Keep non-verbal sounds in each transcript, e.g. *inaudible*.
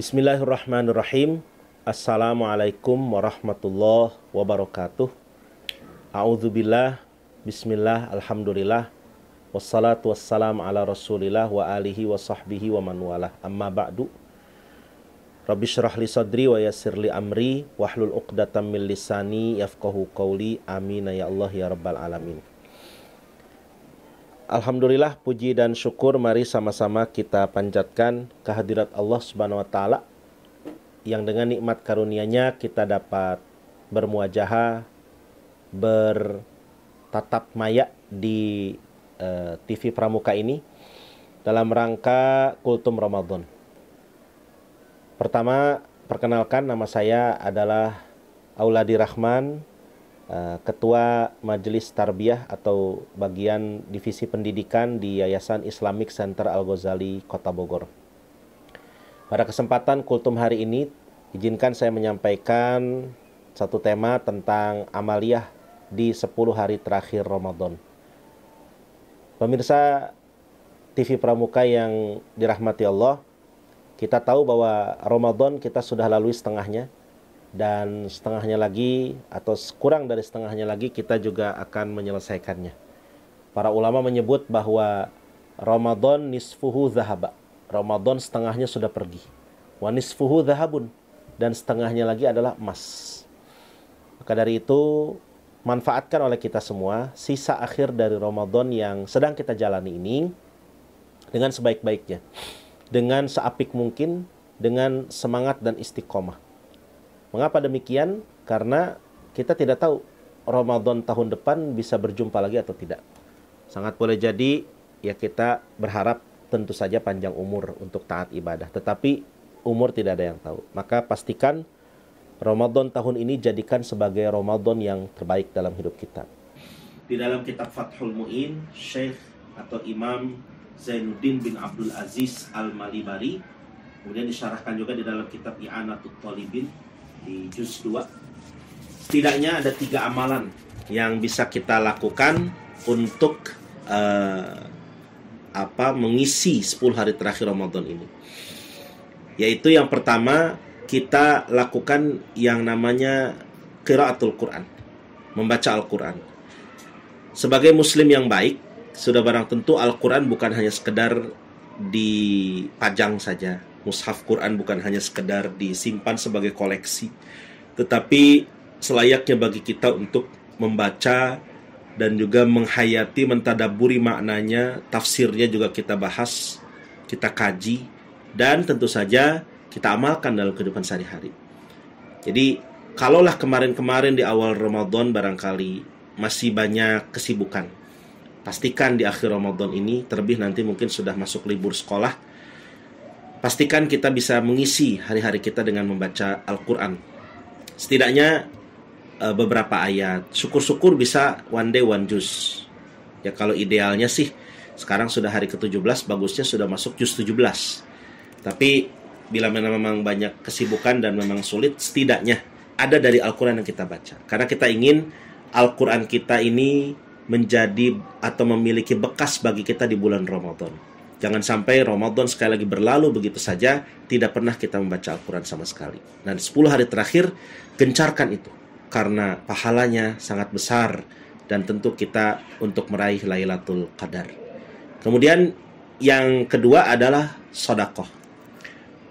Bismillahirrahmanirrahim. Assalamualaikum warahmatullahi wabarakatuh. A'udzubillah. Bismillah. Alhamdulillah. Wassalatu wassalamu ala rasulillah wa alihi wa sahbihi wa man walah. Amma ba'du. Rabbi syrah li sadri wa yassir li amri wahlul uqdatam min lisani yafqahu qawli. Amin ya Allah ya rabbal alamin. Alhamdulillah puji dan syukur mari sama-sama kita panjatkan kehadirat Allah Subhanahu wa taala yang dengan nikmat karunia-Nya kita dapat bermuajahah bertatap maya di uh, eh, TV Pramuka ini dalam rangka Kultum Ramadan. Pertama, perkenalkan nama saya adalah Auladi Rahman, Ketua Majelis Tarbiyah atau bagian Divisi Pendidikan di Yayasan Islamic Center Al-Ghazali, Kota Bogor. Pada kesempatan kultum hari ini, izinkan saya menyampaikan satu tema tentang amaliyah di 10 hari terakhir Ramadan. Pemirsa TV Pramuka yang dirahmati Allah, kita tahu bahwa Ramadan kita sudah lalui setengahnya, dan setengahnya lagi atau kurang dari setengahnya lagi kita juga akan menyelesaikannya. Para ulama menyebut bahwa Ramadan nisfuhu zahaba. Ramadan setengahnya sudah pergi. Wa nisfuhu zahabun dan setengahnya lagi adalah emas. Maka dari itu manfaatkan oleh kita semua sisa akhir dari Ramadan yang sedang kita jalani ini dengan sebaik-baiknya. Dengan seapik mungkin, dengan semangat dan istiqomah Mengapa demikian? Karena kita tidak tahu Ramadan tahun depan bisa berjumpa lagi atau tidak. Sangat boleh jadi ya kita berharap tentu saja panjang umur untuk taat ibadah. Tetapi umur tidak ada yang tahu. Maka pastikan Ramadan tahun ini jadikan sebagai Ramadan yang terbaik dalam hidup kita. Di dalam kitab Fathul Mu'in, Syekh atau Imam Zainuddin bin Abdul Aziz Al-Malibari, kemudian disyarahkan juga di dalam kitab I'anatul Talibin, di juz 2 setidaknya ada tiga amalan yang bisa kita lakukan untuk uh, apa mengisi 10 hari terakhir Ramadan ini. Yaitu yang pertama kita lakukan yang namanya qiraatul Quran membaca Al-Quran. Sebagai muslim yang baik sudah barang tentu Al-Quran bukan hanya sekedar dipajang saja mushaf Quran bukan hanya sekedar disimpan sebagai koleksi, tetapi selayaknya bagi kita untuk membaca dan juga menghayati, mentadaburi maknanya, tafsirnya juga kita bahas, kita kaji, dan tentu saja kita amalkan dalam kehidupan sehari-hari. Jadi, kalaulah kemarin-kemarin di awal Ramadan barangkali masih banyak kesibukan, pastikan di akhir Ramadan ini, terlebih nanti mungkin sudah masuk libur sekolah, pastikan kita bisa mengisi hari-hari kita dengan membaca Al-Quran. Setidaknya uh, beberapa ayat. Syukur-syukur bisa one day one juz. Ya kalau idealnya sih sekarang sudah hari ke-17 bagusnya sudah masuk juz 17. Tapi bila memang banyak kesibukan dan memang sulit setidaknya ada dari Al-Quran yang kita baca. Karena kita ingin Al-Quran kita ini menjadi atau memiliki bekas bagi kita di bulan Ramadan. Jangan sampai Ramadan sekali lagi berlalu begitu saja, tidak pernah kita membaca Al-Quran sama sekali. Dan 10 hari terakhir, gencarkan itu. Karena pahalanya sangat besar dan tentu kita untuk meraih Lailatul Qadar. Kemudian yang kedua adalah sodakoh.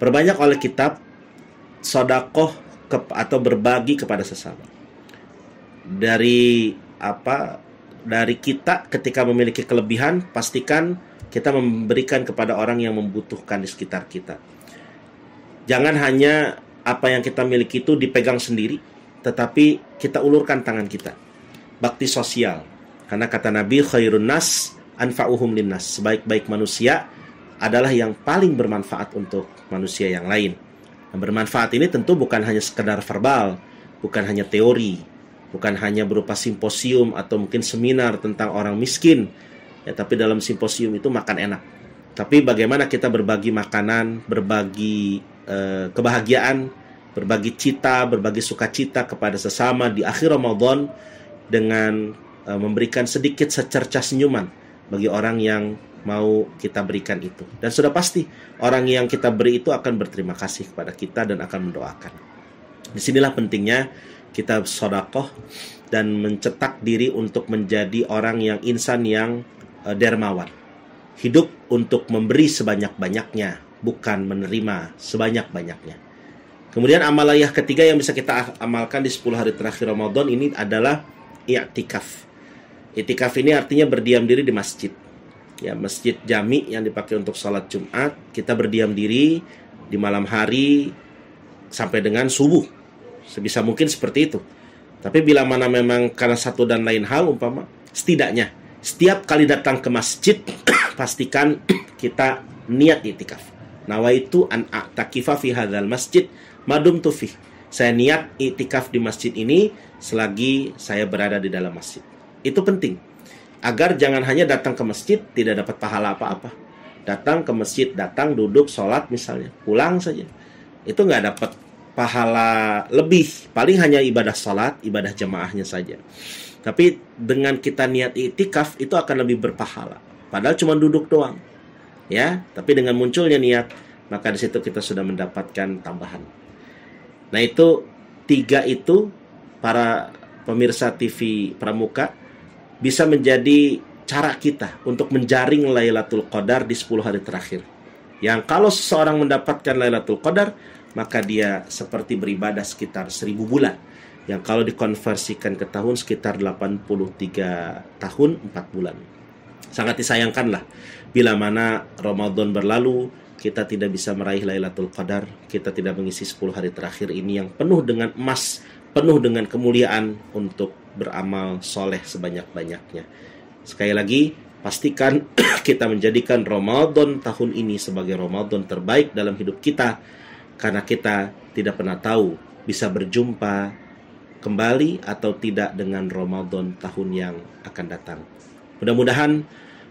Perbanyak oleh kitab sodakoh ke, atau berbagi kepada sesama. Dari apa? Dari kita ketika memiliki kelebihan, pastikan kita memberikan kepada orang yang membutuhkan di sekitar kita. Jangan hanya apa yang kita miliki itu dipegang sendiri, tetapi kita ulurkan tangan kita. Bakti sosial. Karena kata Nabi khairun nas anfa'uhum linnas. Sebaik-baik manusia adalah yang paling bermanfaat untuk manusia yang lain. Yang bermanfaat ini tentu bukan hanya sekedar verbal, bukan hanya teori, bukan hanya berupa simposium atau mungkin seminar tentang orang miskin, ya tapi dalam simposium itu makan enak tapi bagaimana kita berbagi makanan berbagi eh, kebahagiaan berbagi cita berbagi sukacita kepada sesama di akhir Ramadan dengan eh, memberikan sedikit secerca senyuman bagi orang yang mau kita berikan itu. Dan sudah pasti orang yang kita beri itu akan berterima kasih kepada kita dan akan mendoakan. Di sinilah pentingnya kita sodakoh dan mencetak diri untuk menjadi orang yang insan yang dermawan. Hidup untuk memberi sebanyak-banyaknya, bukan menerima sebanyak-banyaknya. Kemudian amalayah ketiga yang bisa kita amalkan di 10 hari terakhir Ramadan ini adalah i'tikaf. I'tikaf ini artinya berdiam diri di masjid ya masjid jami yang dipakai untuk sholat Jumat kita berdiam diri di malam hari sampai dengan subuh sebisa mungkin seperti itu tapi bila mana memang karena satu dan lain hal umpama setidaknya setiap kali datang ke masjid *coughs* pastikan *coughs* kita niat itikaf nawaitu an a'takifa fi hadzal masjid madum tufi saya niat itikaf di masjid ini selagi saya berada di dalam masjid itu penting agar jangan hanya datang ke masjid tidak dapat pahala apa-apa. Datang ke masjid, datang duduk sholat misalnya, pulang saja. Itu nggak dapat pahala lebih, paling hanya ibadah sholat, ibadah jemaahnya saja. Tapi dengan kita niat itikaf itu akan lebih berpahala. Padahal cuma duduk doang. Ya, tapi dengan munculnya niat, maka di situ kita sudah mendapatkan tambahan. Nah, itu tiga itu para pemirsa TV Pramuka bisa menjadi cara kita untuk menjaring Lailatul Qadar di 10 hari terakhir. Yang kalau seseorang mendapatkan Lailatul Qadar, maka dia seperti beribadah sekitar 1000 bulan. Yang kalau dikonversikan ke tahun sekitar 83 tahun 4 bulan. Sangat disayangkanlah bila mana Ramadan berlalu kita tidak bisa meraih Lailatul Qadar, kita tidak mengisi 10 hari terakhir ini yang penuh dengan emas, penuh dengan kemuliaan untuk beramal soleh sebanyak-banyaknya. Sekali lagi, pastikan *clears throat* kita menjadikan Ramadan tahun ini sebagai Ramadan terbaik dalam hidup kita karena kita tidak pernah tahu bisa berjumpa kembali atau tidak dengan Ramadan tahun yang akan datang. Mudah-mudahan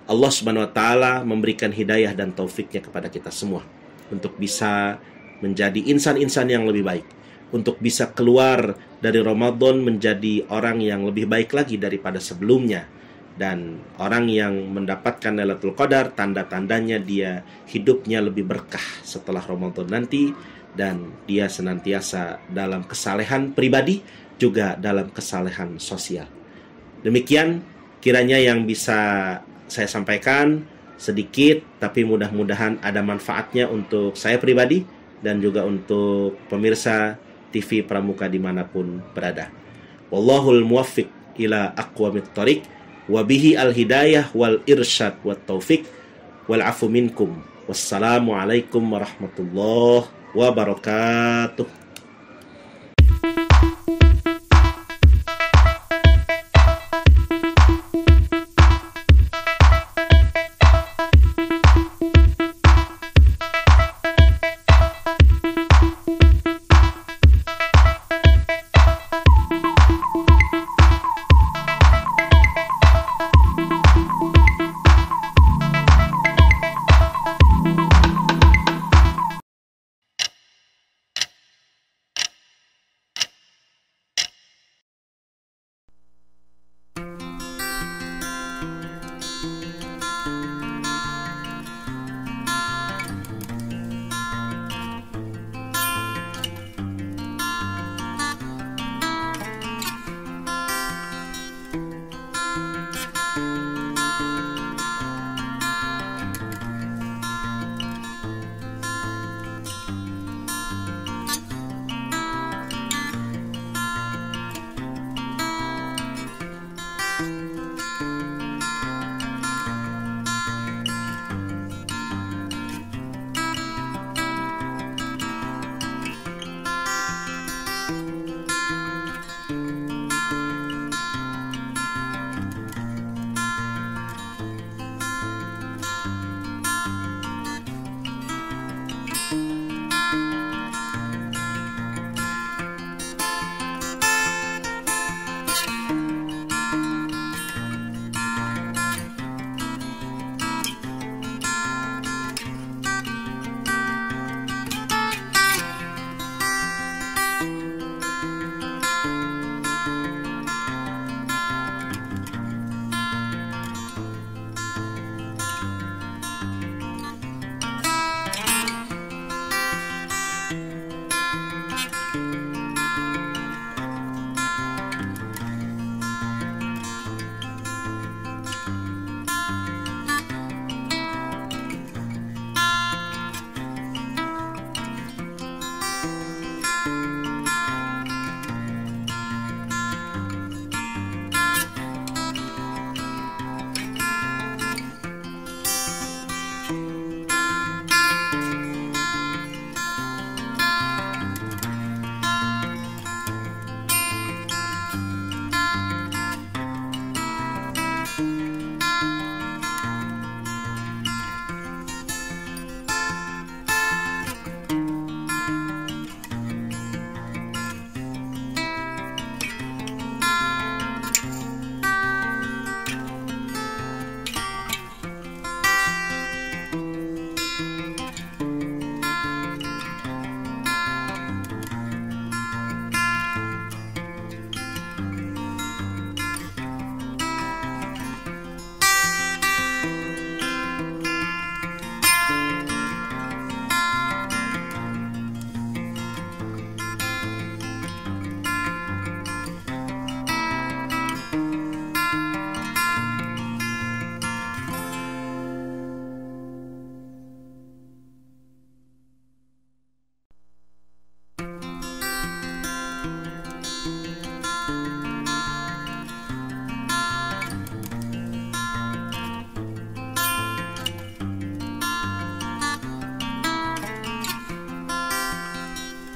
Allah Subhanahu wa taala memberikan hidayah dan taufiknya kepada kita semua untuk bisa menjadi insan-insan yang lebih baik untuk bisa keluar dari Ramadan menjadi orang yang lebih baik lagi daripada sebelumnya dan orang yang mendapatkan Lailatul Qadar tanda-tandanya dia hidupnya lebih berkah setelah Ramadan nanti dan dia senantiasa dalam kesalehan pribadi juga dalam kesalehan sosial. Demikian kiranya yang bisa saya sampaikan sedikit tapi mudah-mudahan ada manfaatnya untuk saya pribadi dan juga untuk pemirsa TV Pramuka di mana pun berada. Wallahul muwaffiq ila aqwamit tariq wa bihi al hidayah wal irsyad wat taufiq wal afu minkum. Wassalamualaikum warahmatullahi wabarakatuh.